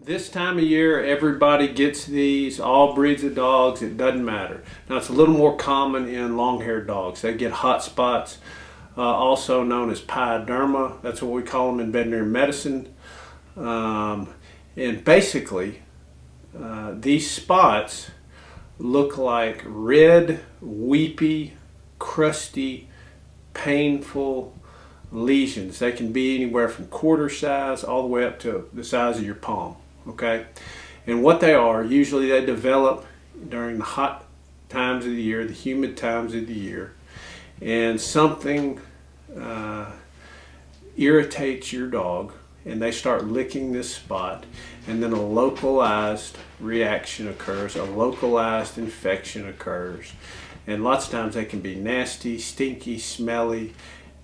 This time of year, everybody gets these, all breeds of dogs, it doesn't matter. Now, it's a little more common in long-haired dogs. They get hot spots, uh, also known as pyoderma. That's what we call them in veterinary medicine. Um, and basically, uh, these spots look like red, weepy, crusty, painful lesions. They can be anywhere from quarter size all the way up to the size of your palm okay? And what they are, usually they develop during the hot times of the year, the humid times of the year, and something uh, irritates your dog and they start licking this spot and then a localized reaction occurs, a localized infection occurs. And lots of times they can be nasty, stinky, smelly,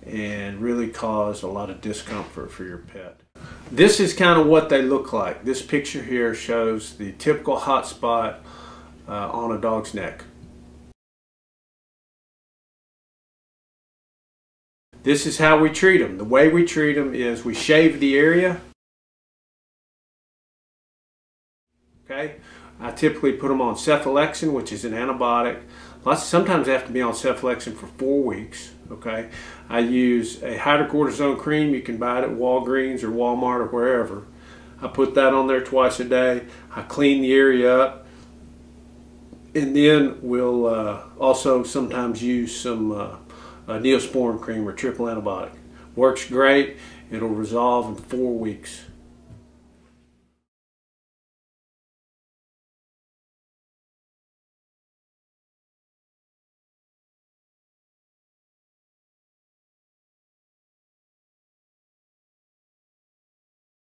and really cause a lot of discomfort for your pet. This is kind of what they look like. This picture here shows the typical hot spot uh, on a dog's neck. This is how we treat them. The way we treat them is we shave the area. Okay, I typically put them on cephalexin, which is an antibiotic. Lots, sometimes they have to be on cephalexin for four weeks okay? I use a hydrocortisone cream. You can buy it at Walgreens or Walmart or wherever. I put that on there twice a day. I clean the area up. And then we'll uh, also sometimes use some uh, neosporin cream or triple antibiotic. Works great. It'll resolve in four weeks.